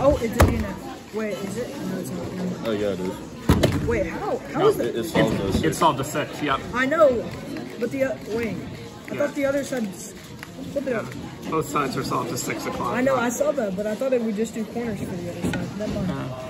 Oh, it's a unit. Wait, is it? No, it's not. Oh yeah, it is. Wait, how? How is It, it? it's solved six. It's solved the six. Yep. I know, but the uh, wait. I Yeah. thought the other side. Flip it up. Both sides are solved to six o'clock. I know, I saw that, but I thought it would just do corners for the other side. Never mind. Uh,